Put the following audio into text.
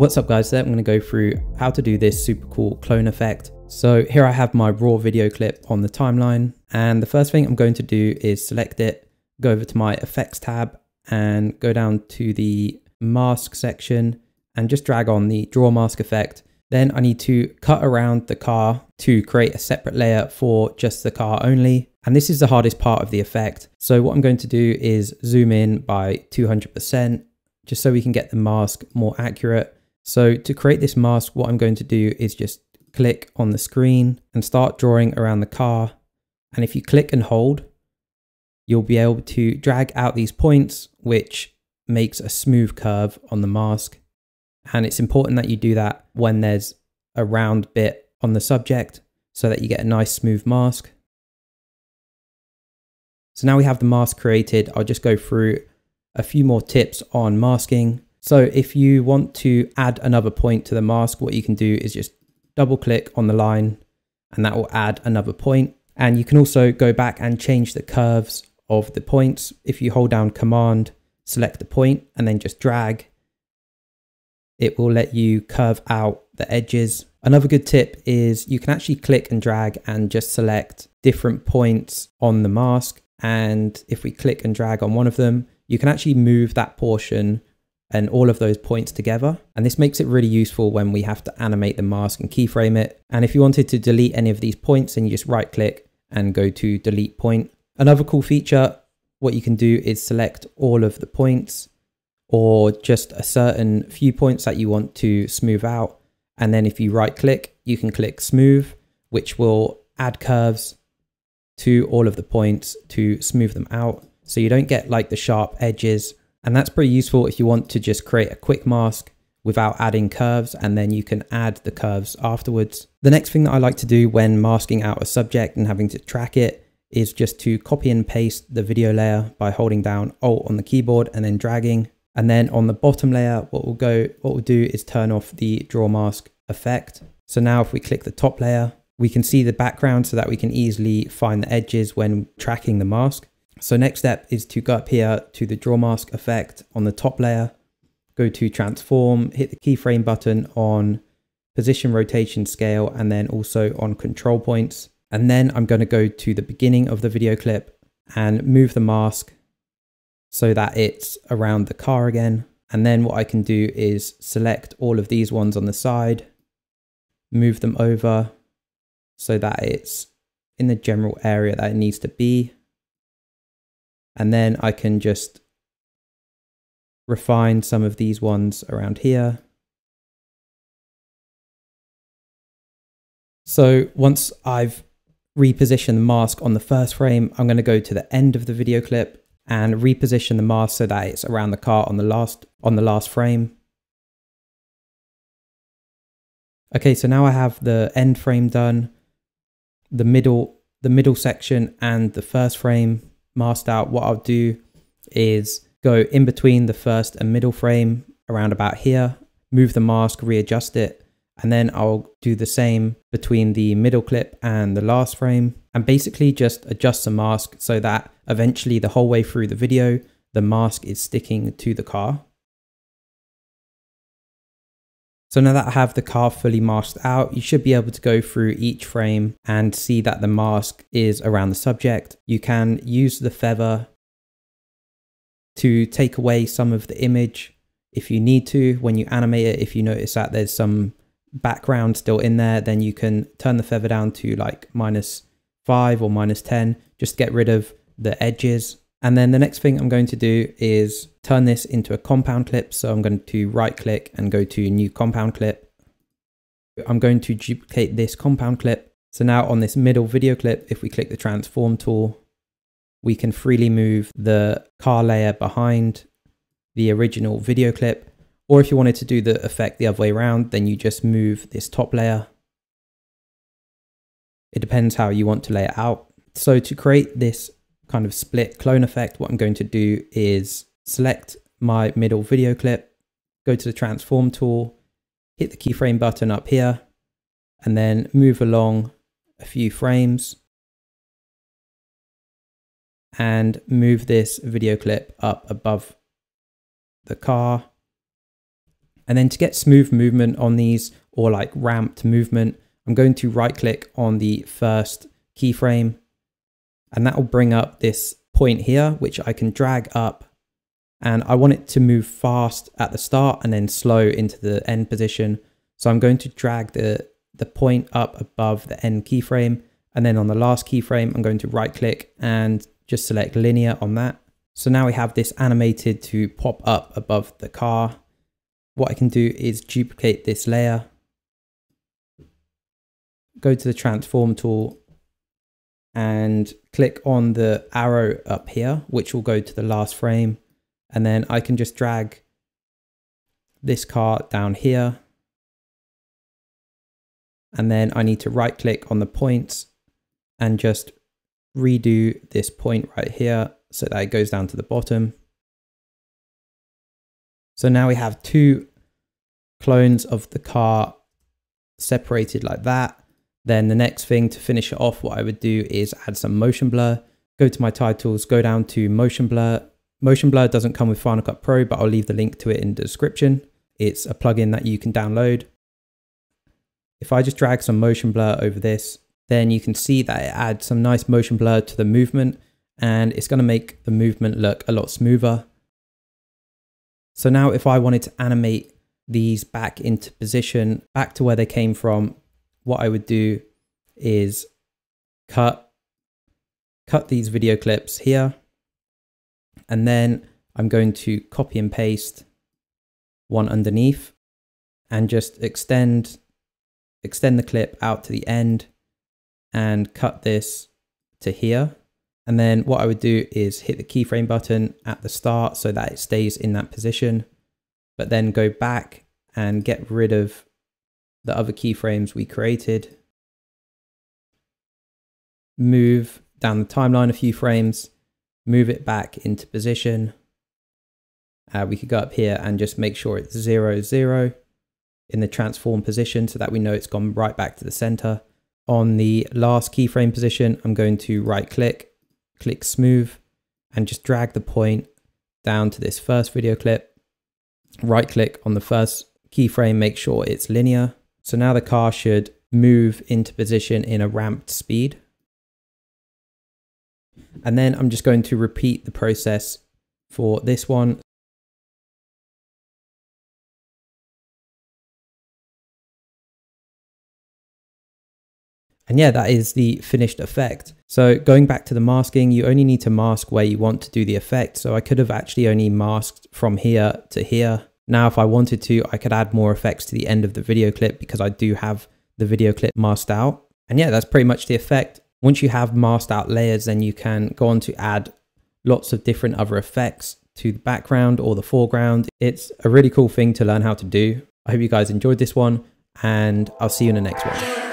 What's up guys, today I'm going to go through how to do this super cool clone effect. So here I have my raw video clip on the timeline and the first thing I'm going to do is select it, go over to my effects tab and go down to the mask section and just drag on the draw mask effect. Then I need to cut around the car to create a separate layer for just the car only. And this is the hardest part of the effect. So what I'm going to do is zoom in by 200% just so we can get the mask more accurate. So to create this mask, what I'm going to do is just click on the screen and start drawing around the car. And if you click and hold, you'll be able to drag out these points, which makes a smooth curve on the mask. And it's important that you do that when there's a round bit on the subject so that you get a nice smooth mask. So now we have the mask created. I'll just go through a few more tips on masking. So if you want to add another point to the mask, what you can do is just double click on the line and that will add another point. And you can also go back and change the curves of the points. If you hold down command, select the point and then just drag, it will let you curve out the edges. Another good tip is you can actually click and drag and just select different points on the mask. And if we click and drag on one of them, you can actually move that portion and all of those points together. And this makes it really useful when we have to animate the mask and keyframe it. And if you wanted to delete any of these points, then you just right click and go to delete point. Another cool feature, what you can do is select all of the points or just a certain few points that you want to smooth out. And then if you right click, you can click smooth, which will add curves to all of the points to smooth them out. So you don't get like the sharp edges and that's pretty useful if you want to just create a quick mask without adding curves and then you can add the curves afterwards. The next thing that I like to do when masking out a subject and having to track it is just to copy and paste the video layer by holding down Alt on the keyboard and then dragging. And then on the bottom layer, what we'll go, what we'll do is turn off the draw mask effect. So now if we click the top layer, we can see the background so that we can easily find the edges when tracking the mask. So next step is to go up here to the draw mask effect on the top layer, go to transform, hit the keyframe button on position rotation scale and then also on control points. And then I'm going to go to the beginning of the video clip and move the mask so that it's around the car again. And then what I can do is select all of these ones on the side, move them over so that it's in the general area that it needs to be and then I can just refine some of these ones around here. So once I've repositioned the mask on the first frame, I'm going to go to the end of the video clip and reposition the mask so that it's around the car on the last on the last frame. Okay, so now I have the end frame done, the middle the middle section and the first frame masked out, what I'll do is go in between the first and middle frame around about here, move the mask, readjust it, and then I'll do the same between the middle clip and the last frame and basically just adjust the mask so that eventually the whole way through the video, the mask is sticking to the car. So now that I have the car fully masked out, you should be able to go through each frame and see that the mask is around the subject. You can use the feather to take away some of the image if you need to. When you animate it, if you notice that there's some background still in there, then you can turn the feather down to like minus 5 or minus 10, just get rid of the edges and then the next thing I'm going to do is turn this into a compound clip. So I'm going to right click and go to new compound clip. I'm going to duplicate this compound clip. So now on this middle video clip, if we click the transform tool, we can freely move the car layer behind the original video clip. Or if you wanted to do the effect the other way around, then you just move this top layer. It depends how you want to lay it out. So to create this kind of split clone effect, what I'm going to do is select my middle video clip, go to the transform tool, hit the keyframe button up here, and then move along a few frames and move this video clip up above the car. And then to get smooth movement on these or like ramped movement, I'm going to right click on the first keyframe and that will bring up this point here, which I can drag up and I want it to move fast at the start and then slow into the end position. So I'm going to drag the, the point up above the end keyframe. And then on the last keyframe, I'm going to right click and just select linear on that. So now we have this animated to pop up above the car. What I can do is duplicate this layer, go to the transform tool and click on the arrow up here, which will go to the last frame and then I can just drag this car down here. And then I need to right click on the points and just redo this point right here so that it goes down to the bottom. So now we have two clones of the car separated like that. Then the next thing to finish it off, what I would do is add some motion blur, go to my titles, go down to motion blur, Motion Blur doesn't come with Final Cut Pro, but I'll leave the link to it in the description. It's a plugin that you can download. If I just drag some motion blur over this, then you can see that it adds some nice motion blur to the movement and it's going to make the movement look a lot smoother. So now if I wanted to animate these back into position, back to where they came from, what I would do is cut, cut these video clips here and then I'm going to copy and paste one underneath and just extend extend the clip out to the end and cut this to here. And then what I would do is hit the keyframe button at the start so that it stays in that position, but then go back and get rid of the other keyframes we created. Move down the timeline a few frames move it back into position. Uh, we could go up here and just make sure it's zero, zero in the transform position so that we know it's gone right back to the center. On the last keyframe position, I'm going to right click, click smooth and just drag the point down to this first video clip. Right click on the first keyframe, make sure it's linear. So now the car should move into position in a ramped speed. And then I'm just going to repeat the process for this one. And yeah, that is the finished effect. So going back to the masking, you only need to mask where you want to do the effect. So I could have actually only masked from here to here. Now, if I wanted to, I could add more effects to the end of the video clip because I do have the video clip masked out. And yeah, that's pretty much the effect. Once you have masked out layers, then you can go on to add lots of different other effects to the background or the foreground. It's a really cool thing to learn how to do. I hope you guys enjoyed this one and I'll see you in the next one.